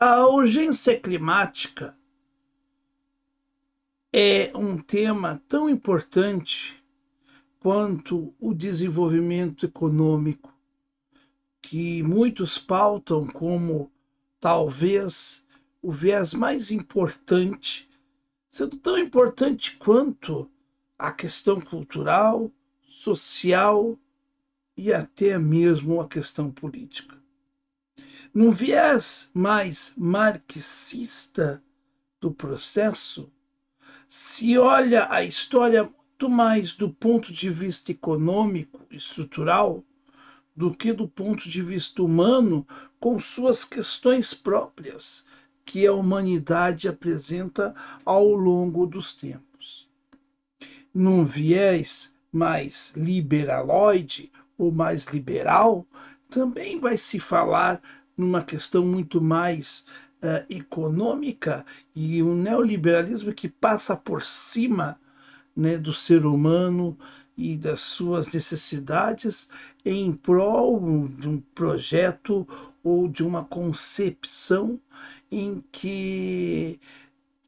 A urgência climática é um tema tão importante quanto o desenvolvimento econômico, que muitos pautam como talvez o viés mais importante, sendo tão importante quanto a questão cultural, social e até mesmo a questão política. Num viés mais marxista do processo, se olha a história muito mais do ponto de vista econômico, estrutural, do que do ponto de vista humano, com suas questões próprias, que a humanidade apresenta ao longo dos tempos. Num viés mais liberaloide ou mais liberal, também vai se falar numa questão muito mais uh, econômica e um neoliberalismo que passa por cima né, do ser humano e das suas necessidades em prol de um projeto ou de uma concepção em que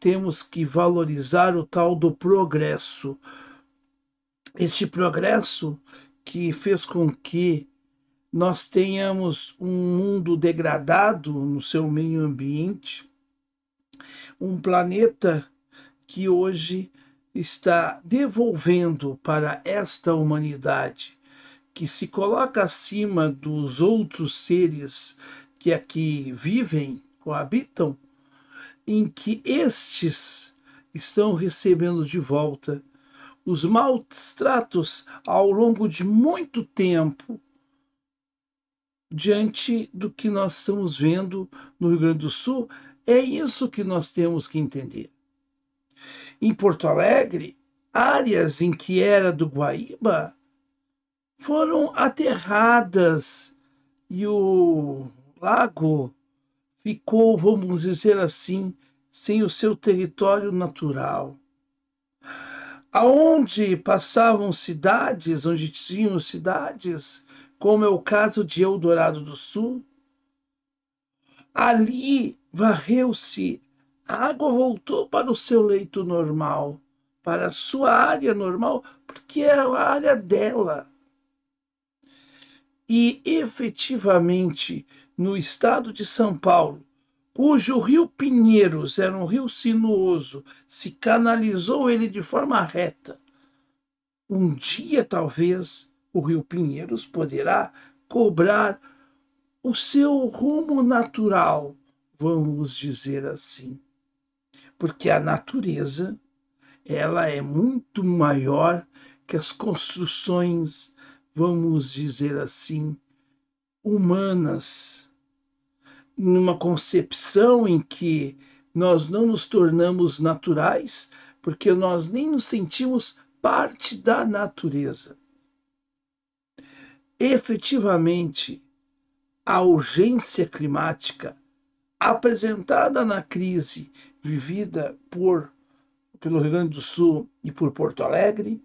temos que valorizar o tal do progresso. Este progresso que fez com que nós tenhamos um mundo degradado no seu meio ambiente, um planeta que hoje está devolvendo para esta humanidade, que se coloca acima dos outros seres que aqui vivem, coabitam, em que estes estão recebendo de volta os maus tratos ao longo de muito tempo diante do que nós estamos vendo no Rio Grande do Sul, é isso que nós temos que entender. Em Porto Alegre, áreas em que era do Guaíba foram aterradas e o lago ficou, vamos dizer assim, sem o seu território natural. Aonde passavam cidades, onde tinham cidades, como é o caso de Eldorado do Sul, ali varreu-se, a água voltou para o seu leito normal, para a sua área normal, porque era a área dela. E efetivamente, no estado de São Paulo, cujo rio Pinheiros era um rio sinuoso, se canalizou ele de forma reta. Um dia, talvez, o Rio Pinheiros poderá cobrar o seu rumo natural, vamos dizer assim. Porque a natureza, ela é muito maior que as construções, vamos dizer assim, humanas. Numa concepção em que nós não nos tornamos naturais, porque nós nem nos sentimos parte da natureza efetivamente a urgência climática apresentada na crise vivida por pelo Rio Grande do Sul e por Porto Alegre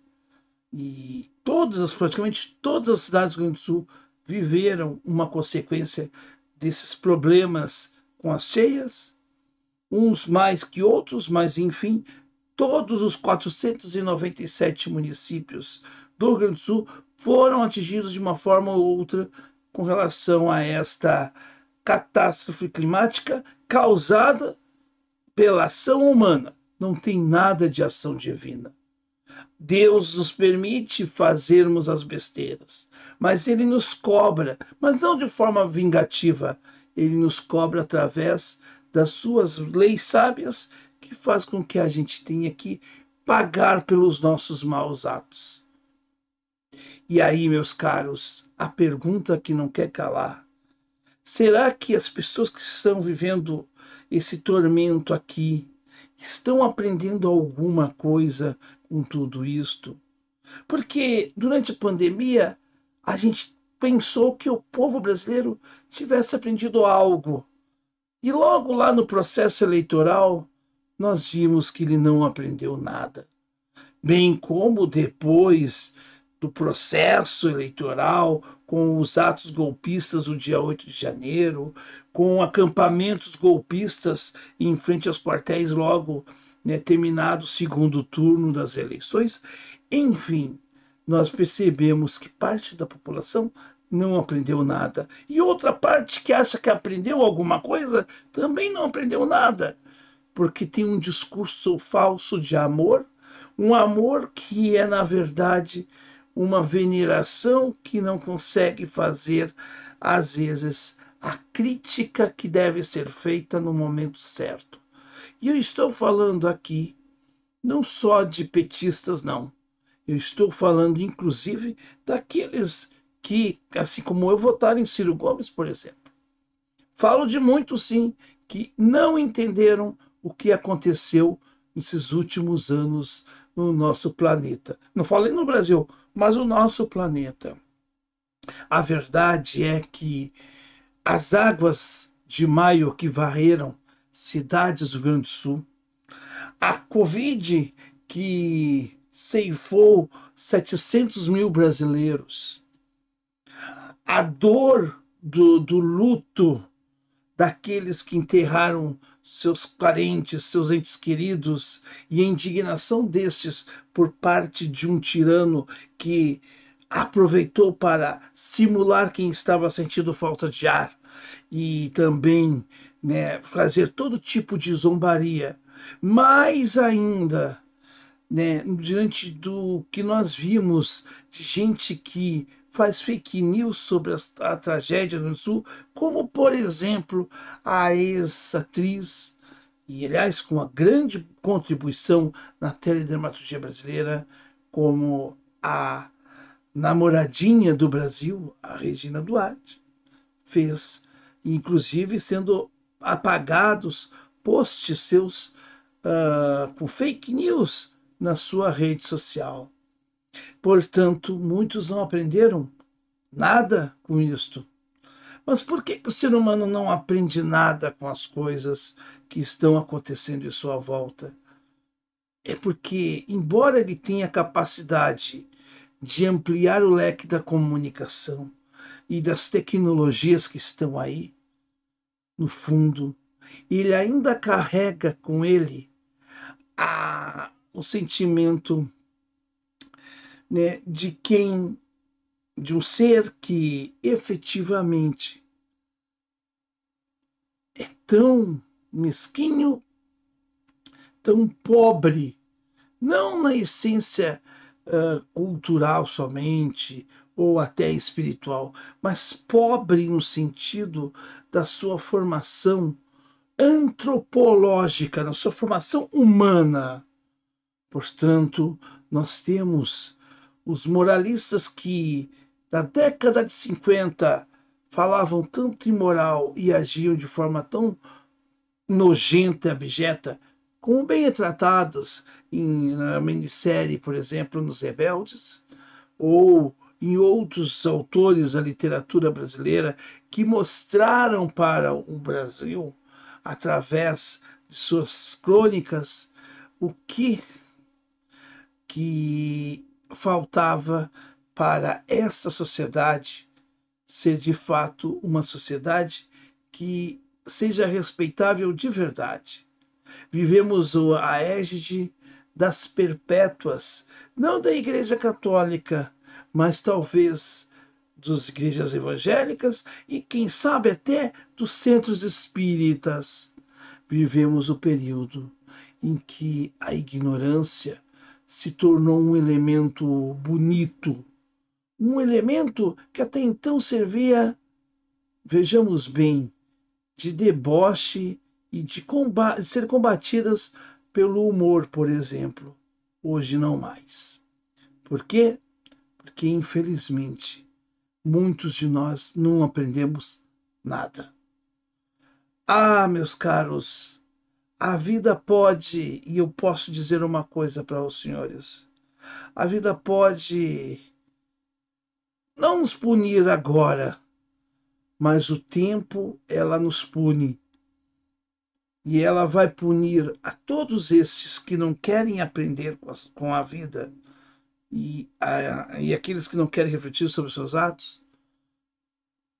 e todas as praticamente todas as cidades do Rio Grande do Sul viveram uma consequência desses problemas com as cheias, uns mais que outros, mas enfim, todos os 497 municípios do Rio Grande do Sul foram atingidos de uma forma ou outra com relação a esta catástrofe climática causada pela ação humana. Não tem nada de ação divina. Deus nos permite fazermos as besteiras, mas Ele nos cobra, mas não de forma vingativa. Ele nos cobra através das suas leis sábias que faz com que a gente tenha que pagar pelos nossos maus atos. E aí, meus caros, a pergunta que não quer calar: será que as pessoas que estão vivendo esse tormento aqui estão aprendendo alguma coisa com tudo isto? Porque durante a pandemia a gente pensou que o povo brasileiro tivesse aprendido algo. E logo lá no processo eleitoral, nós vimos que ele não aprendeu nada. Bem como depois do processo eleitoral, com os atos golpistas do dia 8 de janeiro, com acampamentos golpistas em frente aos quartéis logo né, terminado o segundo turno das eleições. Enfim, nós percebemos que parte da população não aprendeu nada. E outra parte que acha que aprendeu alguma coisa também não aprendeu nada, porque tem um discurso falso de amor, um amor que é, na verdade, uma veneração que não consegue fazer, às vezes, a crítica que deve ser feita no momento certo. E eu estou falando aqui não só de petistas, não. Eu estou falando, inclusive, daqueles que, assim como eu, votaram em Ciro Gomes, por exemplo. Falo de muitos, sim, que não entenderam o que aconteceu nesses últimos anos no nosso planeta. Não falei no Brasil, mas o nosso planeta. A verdade é que as águas de maio que varreram cidades do Grande Sul, a Covid que ceifou 700 mil brasileiros, a dor do, do luto daqueles que enterraram seus parentes, seus entes queridos, e a indignação destes por parte de um tirano que aproveitou para simular quem estava sentindo falta de ar e também né, fazer todo tipo de zombaria. Mais ainda, né, diante do que nós vimos de gente que faz fake news sobre a, a tragédia no Sul, como, por exemplo, a ex-atriz, e aliás, com uma grande contribuição na teledermatologia brasileira, como a namoradinha do Brasil, a Regina Duarte, fez, inclusive sendo apagados posts seus uh, com fake news na sua rede social. Portanto, muitos não aprenderam nada com isto. Mas por que, o ser humano não aprende nada com as coisas que estão acontecendo em sua volta? É porque, embora ele tenha capacidade de ampliar o leque da comunicação e das tecnologias que estão aí, no fundo, ele ainda carrega com ele a, o sentimento né, de quem, de um ser que efetivamente é tão mesquinho, tão pobre, não na essência uh, cultural somente ou até espiritual, mas pobre no sentido da sua formação antropológica, na sua formação humana. Portanto, nós temos os moralistas que, na década de 50, falavam tanto imoral e agiam de forma tão nojenta e abjeta, como bem retratados em, na minissérie, por exemplo, Nos Rebeldes, ou em outros autores da literatura brasileira que mostraram para o Brasil, através de suas crônicas, o que, que faltava para essa sociedade ser de fato uma sociedade que seja respeitável de verdade. Vivemos a égide das perpétuas, não da Igreja Católica, mas talvez das igrejas evangélicas e, quem sabe, até dos centros espíritas. Vivemos o período em que a ignorância se tornou um elemento bonito, um elemento que até então servia, vejamos bem, de deboche e de, de ser combatidas pelo humor, por exemplo. Hoje não mais. Por quê? Porque, infelizmente, muitos de nós não aprendemos nada. Ah, meus caros, a vida pode, e eu posso dizer uma coisa para os senhores: a vida pode não nos punir agora, mas o tempo ela nos pune. E ela vai punir a todos esses que não querem aprender com a, com a vida e, a, e aqueles que não querem refletir sobre seus atos,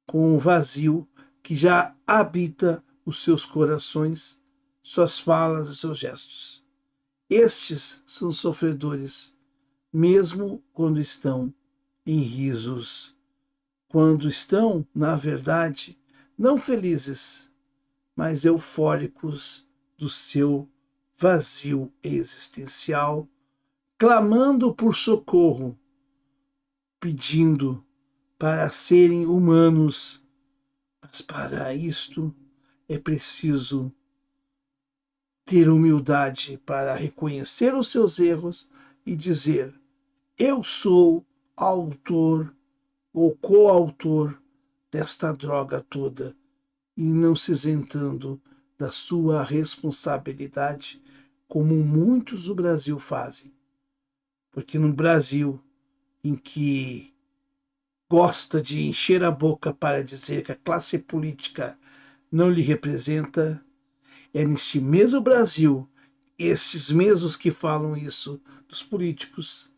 com o vazio que já habita os seus corações, suas falas e seus gestos. Estes são sofredores, mesmo quando estão em risos, quando estão, na verdade, não felizes, mas eufóricos do seu vazio existencial, clamando por socorro, pedindo para serem humanos. Mas para isto é preciso ter humildade para reconhecer os seus erros e dizer: Eu sou autor ou coautor desta droga toda, e não se isentando da sua responsabilidade, como muitos do Brasil fazem. Porque no Brasil, em que gosta de encher a boca para dizer que a classe política não lhe representa, é neste mesmo Brasil, estes mesmos que falam isso dos políticos,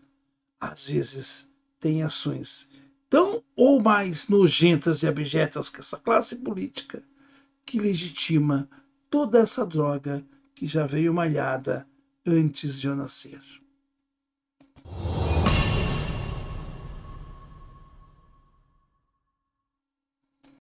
às vezes têm ações tão ou mais nojentas e abjetas que essa classe política que legitima toda essa droga que já veio malhada antes de eu nascer.